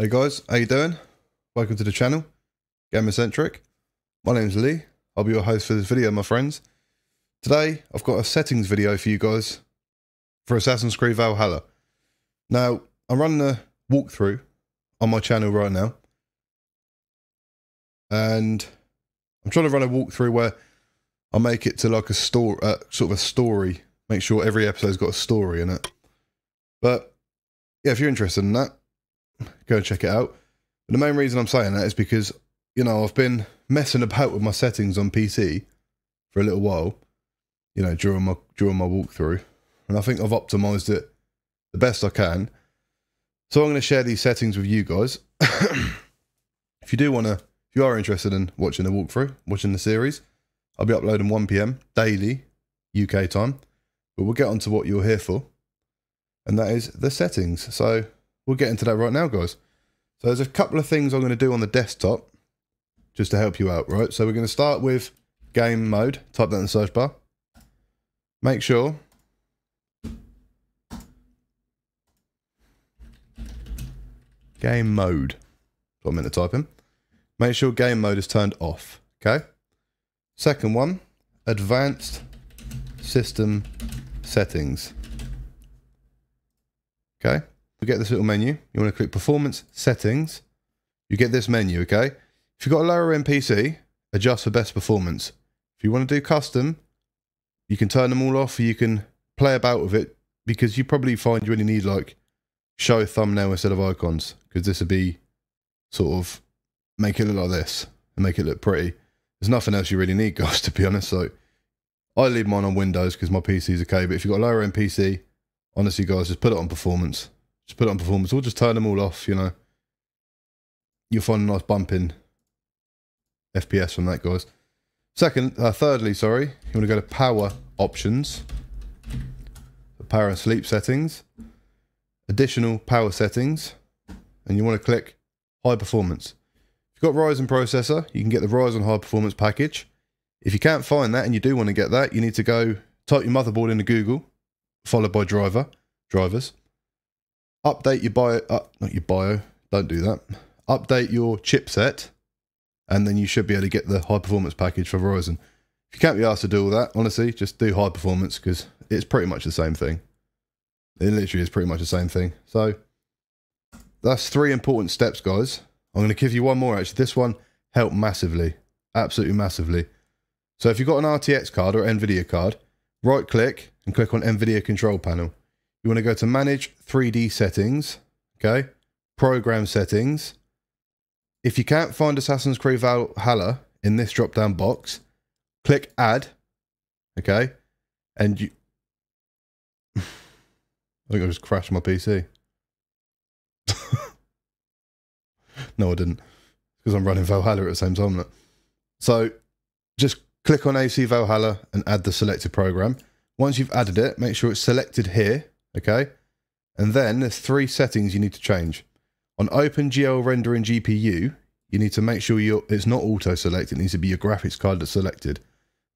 Hey guys, how you doing? Welcome to the channel, Gamercentric. My name's Lee. I'll be your host for this video, my friends. Today, I've got a settings video for you guys for Assassin's Creed Valhalla. Now, I'm running a walkthrough on my channel right now. And I'm trying to run a walkthrough where I make it to like a story, uh, sort of a story. Make sure every episode's got a story in it. But yeah, if you're interested in that, go and check it out. The main reason I'm saying that is because, you know, I've been messing about with my settings on PC for a little while, you know, during my during my walkthrough. And I think I've optimized it the best I can. So I'm going to share these settings with you guys. if you do want to, if you are interested in watching the walkthrough, watching the series, I'll be uploading 1 p.m. daily UK time. But we'll get on to what you're here for. And that is the settings. So we'll get into that right now, guys. So there's a couple of things I'm going to do on the desktop just to help you out, right? So we're going to start with game mode. Type that in the search bar. Make sure game mode. That's what I meant to type in. Make sure game mode is turned off. Okay. Second one, advanced system settings. Okay. We get this little menu. You want to click performance settings. You get this menu. Okay. If you've got a lower end PC, adjust for best performance. If you want to do custom, you can turn them all off. or You can play about with it because you probably find you only need like show thumbnail instead of icons because this would be sort of make it look like this and make it look pretty. There's nothing else you really need, guys, to be honest. So I leave mine on Windows because my PC is okay. But if you've got a lower end PC, honestly, guys, just put it on performance. Just put it on performance or just turn them all off, you know. You'll find a nice bump in FPS from that, guys. Second, uh, thirdly, sorry, you want to go to power options, power and sleep settings, additional power settings, and you want to click high performance. If you've got Ryzen processor, you can get the Ryzen high performance package. If you can't find that and you do want to get that, you need to go type your motherboard into Google, followed by driver, drivers. Update your bio, uh, not your bio, don't do that. Update your chipset, and then you should be able to get the high performance package for Ryzen. If you can't be asked to do all that, honestly, just do high performance because it's pretty much the same thing. It literally is pretty much the same thing. So that's three important steps, guys. I'm going to give you one more, actually. This one helped massively. Absolutely massively. So if you've got an RTX card or NVIDIA card, right click and click on NVIDIA control panel. You want to go to manage 3D settings, okay? Program settings. If you can't find Assassin's Creed Valhalla in this drop down box, click add, okay? And you. I think I just crashed my PC. no, I didn't. Because I'm running Valhalla at the same time. So just click on AC Valhalla and add the selected program. Once you've added it, make sure it's selected here, okay? And then there's three settings you need to change. On OpenGL Rendering GPU, you need to make sure you it's not auto-select. It needs to be your graphics card that's selected.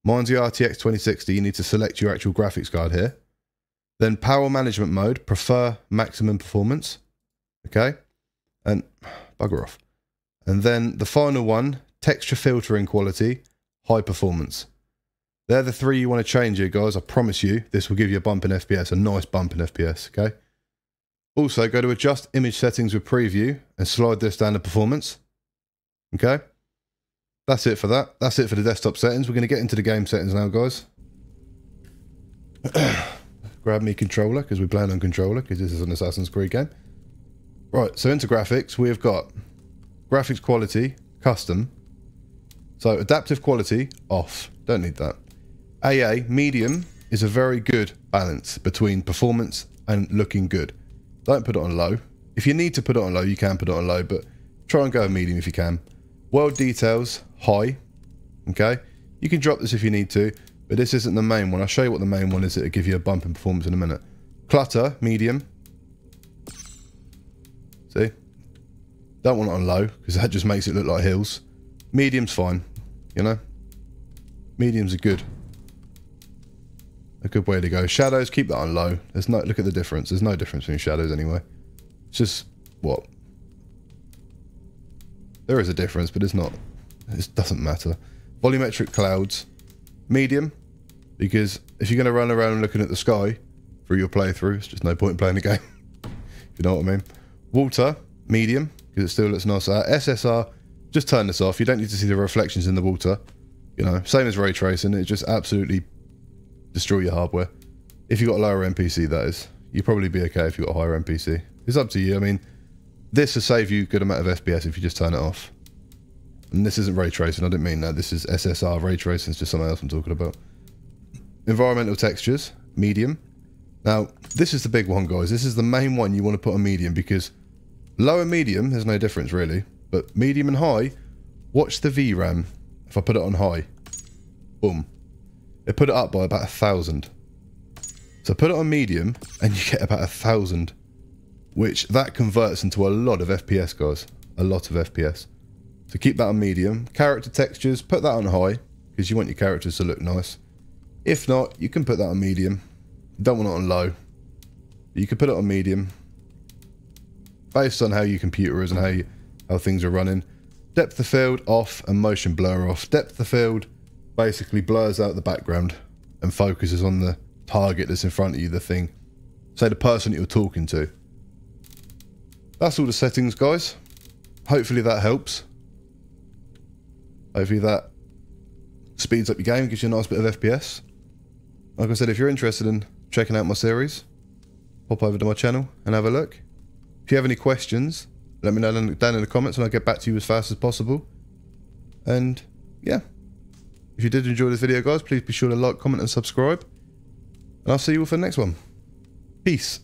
Mine's the RTX 2060. You need to select your actual graphics card here. Then power management mode, prefer maximum performance. Okay. And bugger off. And then the final one, texture filtering quality, high performance. They're the three you want to change here, guys. I promise you, this will give you a bump in FPS, a nice bump in FPS, okay? Also, go to adjust image settings with preview and slide this down to performance. Okay? That's it for that. That's it for the desktop settings. We're going to get into the game settings now, guys. Grab me controller, because we're playing on controller, because this is an Assassin's Creed game. Right, so into graphics, we've got graphics quality, custom. So adaptive quality, off. Don't need that. AA, medium, is a very good balance between performance and looking good. Don't put it on low. If you need to put it on low, you can put it on low, but try and go medium if you can. World details, high. Okay? You can drop this if you need to, but this isn't the main one. I'll show you what the main one is. It'll give you a bump in performance in a minute. Clutter, medium. See? Don't want it on low, because that just makes it look like hills. Medium's fine, you know? Mediums are good. A good way to go. Shadows, keep that on low. There's no look at the difference. There's no difference between shadows anyway. It's just what? There is a difference, but it's not. It doesn't matter. Volumetric clouds, medium, because if you're going to run around looking at the sky through your playthrough, it's just no point in playing the game. if you know what I mean. Water, medium, because it still looks nice. Uh, SSR, just turn this off. You don't need to see the reflections in the water. You know, same as ray tracing. It just absolutely destroy your hardware. If you've got a lower end PC, that is. You'd probably be okay if you've got a higher end PC. It's up to you. I mean, this will save you a good amount of FPS if you just turn it off. And this isn't ray tracing, I didn't mean that. This is SSR ray tracing, it's just something else I'm talking about. Environmental textures, medium. Now, this is the big one, guys. This is the main one you want to put on medium because low and medium, there's no difference really. But medium and high, watch the VRAM. If I put it on high, boom. It put it up by about a thousand. So put it on medium and you get about a thousand, which that converts into a lot of FPS, guys. A lot of FPS. So keep that on medium. Character textures, put that on high because you want your characters to look nice. If not, you can put that on medium. don't want it on low. You can put it on medium. Based on how your computer is and how you, how things are running. Depth of field off and motion blur off. Depth of field basically blurs out the background and focuses on the target that's in front of you, the thing. Say the person that you're talking to. That's all the settings, guys. Hopefully that helps. Hopefully that speeds up your game, gives you a nice bit of FPS. Like I said, if you're interested in checking out my series, pop over to my channel and have a look. If you have any questions, let me know down in the comments and I'll get back to you as fast as possible. And yeah, if you did enjoy this video, guys, please be sure to like, comment and subscribe. And I'll see you all for the next one. Peace.